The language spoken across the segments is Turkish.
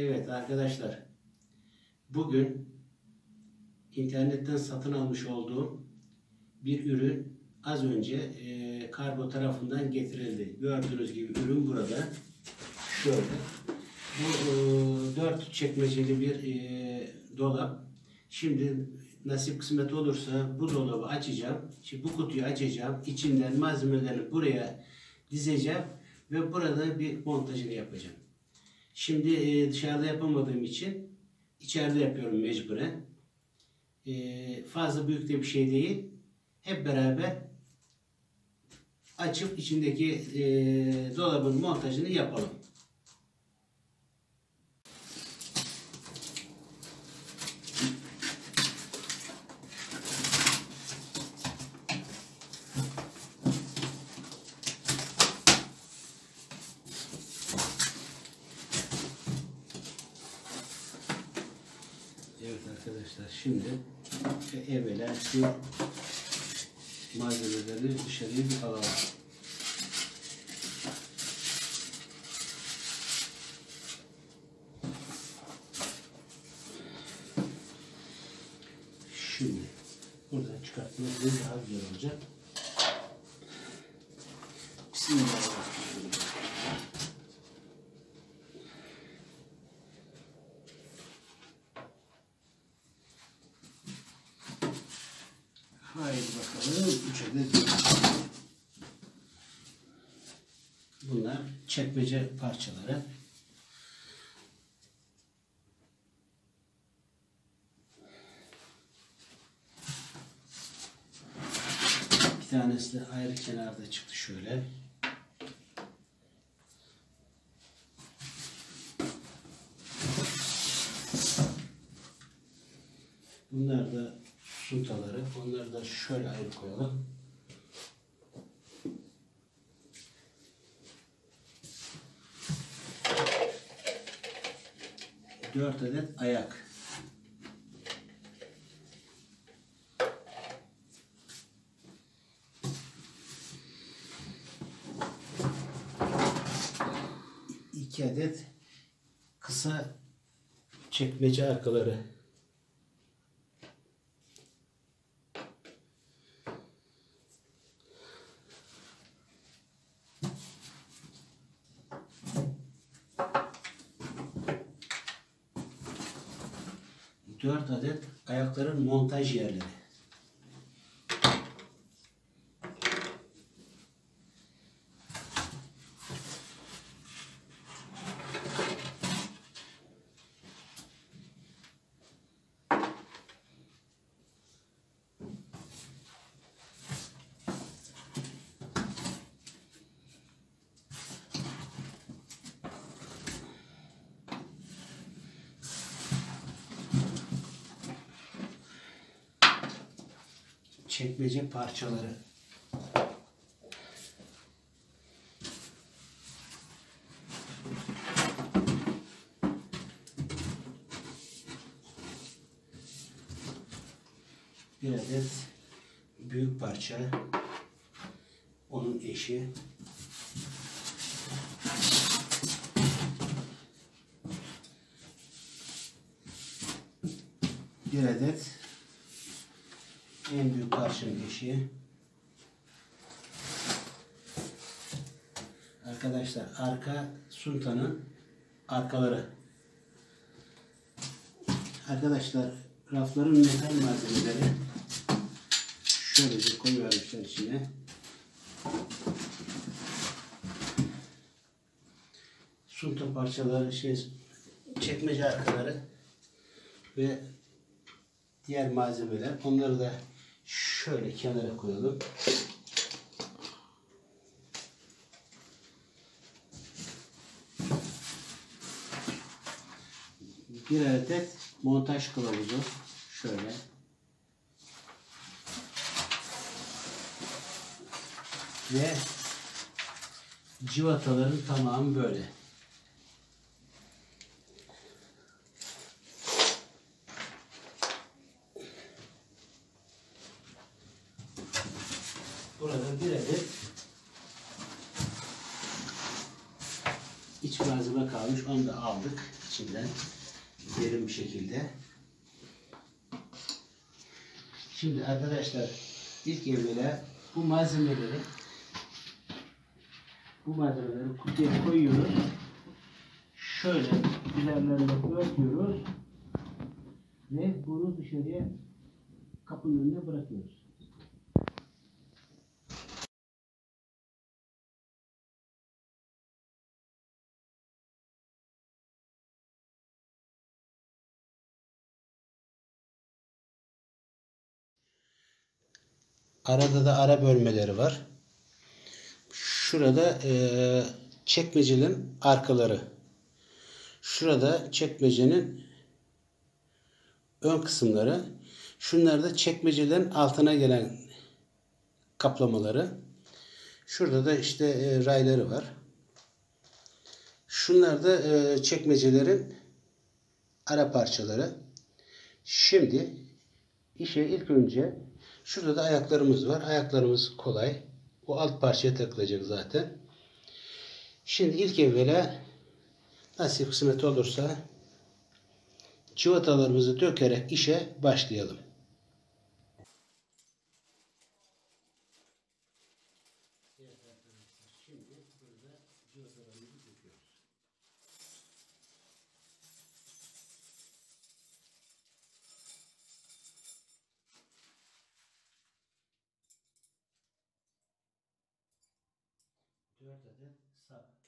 Evet arkadaşlar. Bugün internetten satın almış olduğum bir ürün az önce e, kargo tarafından getirildi. Gördüğünüz gibi ürün burada. Şöyle. Bu e, dört çekmeceli bir e, dolap. Şimdi nasip kısmet olursa bu dolabı açacağım. Şimdi bu kutuyu açacağım. İçinden malzemeleri buraya dizeceğim ve burada bir montajını yapacağım. Şimdi e, dışarıda yapamadığım için içeride yapıyorum mecburen. E, fazla büyük de bir şey değil. Hep beraber açıp içindeki e, dolabın montajını yapalım. Evet arkadaşlar şimdi evvela şu malzemeleri dışarıya bir alalım. Şimdi buradan çıkartmak daha güzel olacak. Bunlar çekmece parçaları. Bir tanesi de ayrı kenarda çıktı şöyle. Bunlar da suntaları. Onları da şöyle ayrı koyalım. Dört adet ayak. İki adet kısa çekmece arkaları. Dört adet ayakların montaj yerleri. Çekmece parçaları. Bir adet büyük parça onun eşi bir adet en büyük parçanın eşiği. Arkadaşlar arka suntanın arkaları. Arkadaşlar rafların metal malzemeleri şöylece koyuvermişler içine. Sunta parçaları, şey, çekmece arkaları ve diğer malzemeler. Onları da şöyle kenara koyalım. Bir adet montaj kılavuzu şöyle. Ve civataların tamamı böyle. Burada bir adet iç malzeme kalmış. Onu da aldık. içinden derin bir şekilde. Şimdi arkadaşlar ilk evvela bu malzemeleri bu malzemeleri kutuya koyuyoruz. Şöyle üzerlerine örtüyoruz ve bunu dışarıya kapının önüne bırakıyoruz. Arada da ara bölmeleri var. Şurada eee çekmecelerin arkaları. Şurada çekmecenin ön kısımları. Şunlar da çekmecelerin altına gelen kaplamaları. Şurada da işte e, rayları var. Şunlar da e, çekmecelerin ara parçaları. Şimdi işe ilk önce şurada da ayaklarımız var. Ayaklarımız kolay. O alt parçaya takılacak zaten. Şimdi ilk evvela nasip kısmet olursa cıvatalarımızı dökerek işe başlayalım. Şimdi burada cıvatalarımızı döküyoruz. Dört adet sap.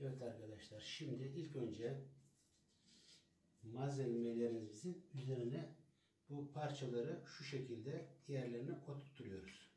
Evet arkadaşlar şimdi ilk önce malzemelerimizin üzerine bu parçaları şu şekilde yerlerine oturtuyoruz.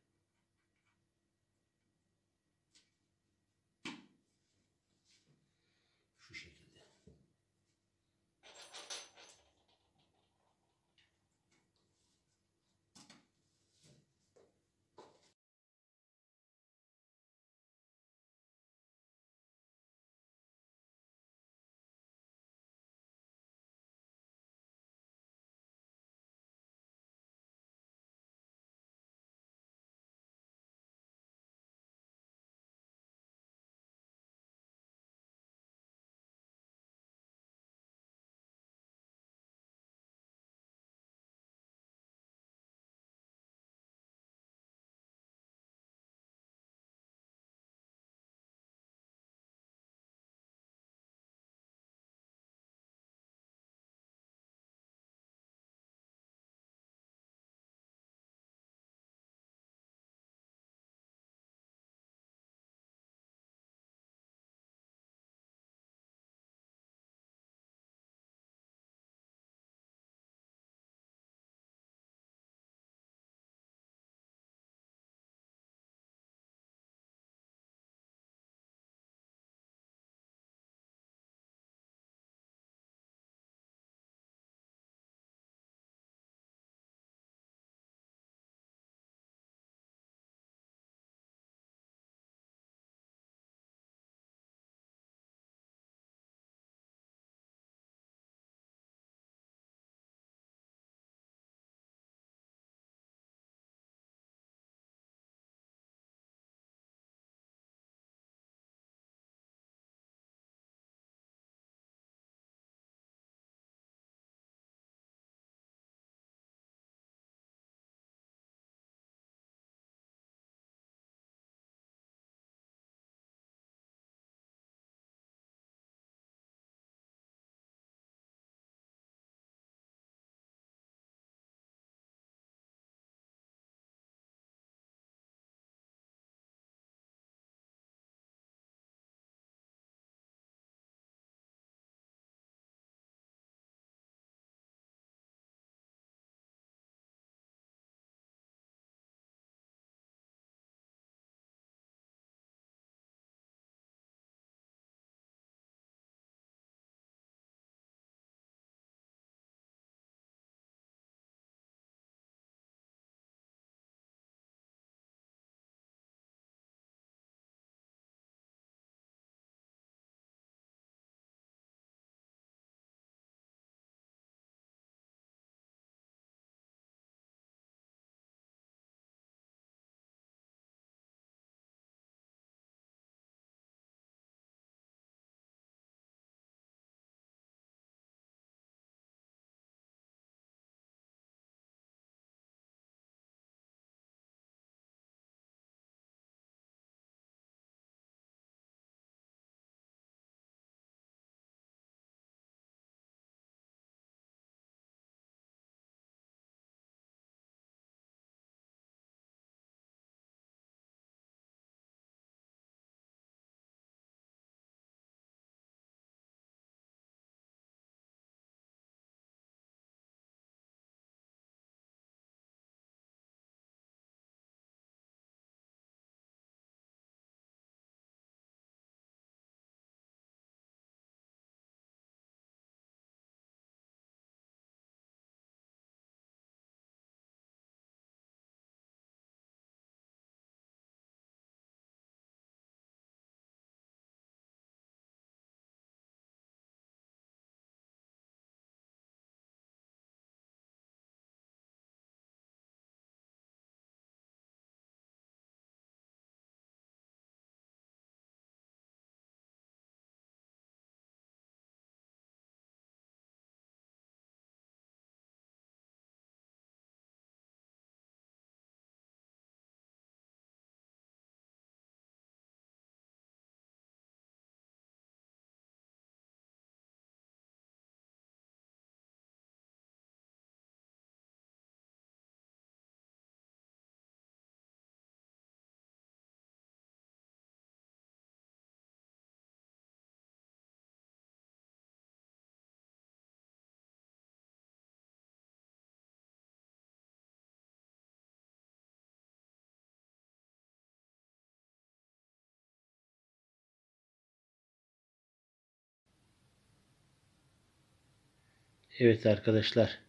Evet arkadaşlar.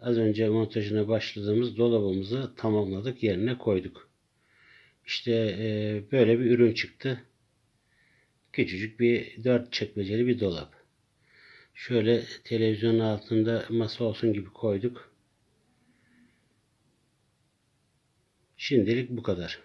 Az önce montajına başladığımız dolabımızı tamamladık. Yerine koyduk. İşte e, böyle bir ürün çıktı. Küçücük bir dört çekmeceli bir dolap. Şöyle televizyonun altında masa olsun gibi koyduk. Şimdilik bu kadar.